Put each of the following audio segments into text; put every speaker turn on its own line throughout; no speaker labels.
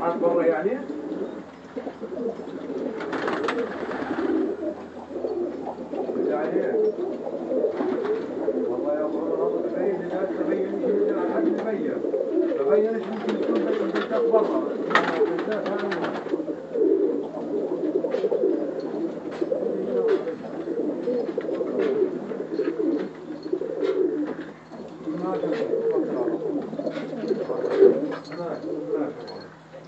عن برا يعني. يعني والله يا ابو عمر تبين الناس تبين يمكن على حد تبين تبين إيش ممكن يكون بالذات برا بالذات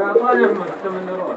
طال عمرك 8 رول